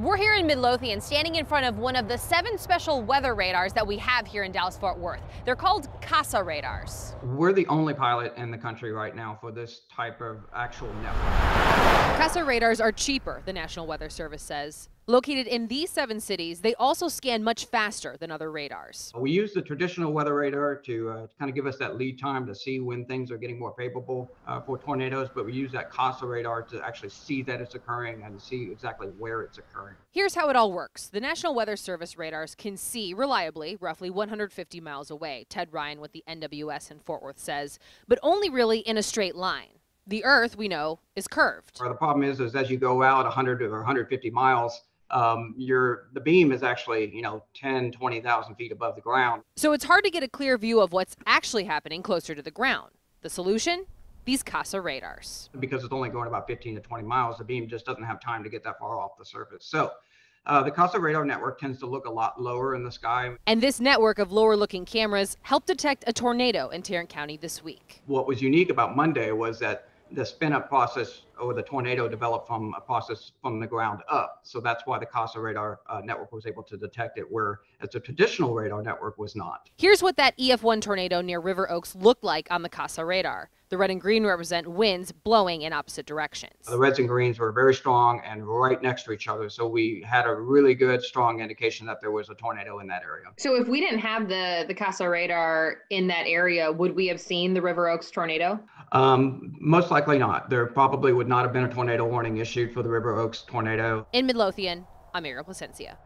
We're here in Midlothian, standing in front of one of the seven special weather radars that we have here in Dallas Fort Worth. They're called CASA radars. We're the only pilot in the country right now for this type of actual network. CASA radars are cheaper, the National Weather Service says. Located in these seven cities, they also scan much faster than other radars. We use the traditional weather radar to uh, kind of give us that lead time to see when things are getting more favorable uh, for tornadoes, but we use that CASA radar to actually see that it's occurring and see exactly where it's occurring. Here's how it all works. The National Weather Service radars can see reliably roughly 150 miles away, Ted Ryan with the NWS in Fort Worth says, but only really in a straight line. The Earth, we know, is curved. the problem is, is as you go out 100 or 150 miles, um, your the beam is actually you know 10 20,000 feet above the ground. So it's hard to get a clear view of what's actually happening closer to the ground. The solution? These CASA radars. Because it's only going about 15 to 20 miles, the beam just doesn't have time to get that far off the surface. So uh, the CASA radar network tends to look a lot lower in the sky. And this network of lower looking cameras helped detect a tornado in Tarrant County this week. What was unique about Monday was that the spin up process or the tornado developed from a process from the ground up. So that's why the CASA radar uh, network was able to detect it, whereas the traditional radar network was not. Here's what that EF1 tornado near River Oaks looked like on the CASA radar. The red and green represent winds blowing in opposite directions. The reds and greens were very strong and right next to each other. So we had a really good, strong indication that there was a tornado in that area. So if we didn't have the, the CASA radar in that area, would we have seen the River Oaks tornado? Um, most likely not. There probably would not have been a tornado warning issued for the River Oaks tornado. In Midlothian, I'm Ariel Placencia.